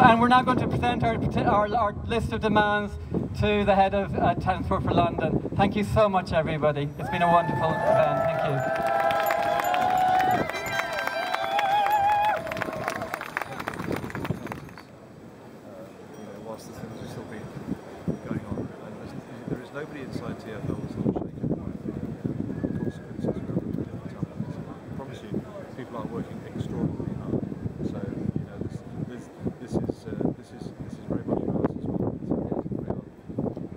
And we're now going to present our, our, our list of demands to the head of uh, Transport for London. Thank you so much, everybody. It's been a wonderful event. Thank you. you know, whilst the things have still been going on. And there's, there is nobody inside TfL that's not shaken by the uh, consequences of the different companies. I promise you, people are working extraordinarily hard. So, you know, this, this, this is uh, this is this is very much for us as well. It's,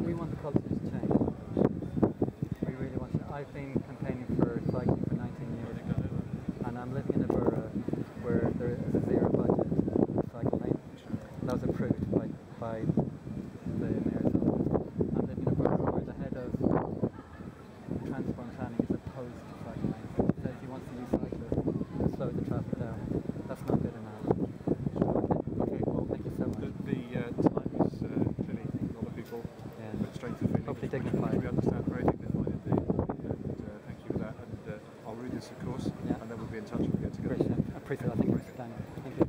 we are, We want the culture to change. We really want to. I've been campaigning for cycling for 19 years, and I'm living in a borough where there is a zero budget cycle lane. That was approved by, by the mayor's office. I'm living in a borough where the head of transport and planning is opposed to cycle lanes. He says he wants to use cyclists to slow the traffic down. That's not good enough. Okay, well, thank you so much. the the uh, time is uh, clearly a lot of people To feeling. Hopefully dignified. We understand very dignified indeed. And uh, thank you for that. And uh, I'll read this, of course, Yeah. and then we'll be in touch and we'll get together. Great, I appreciate it. I think we're done. Thank you.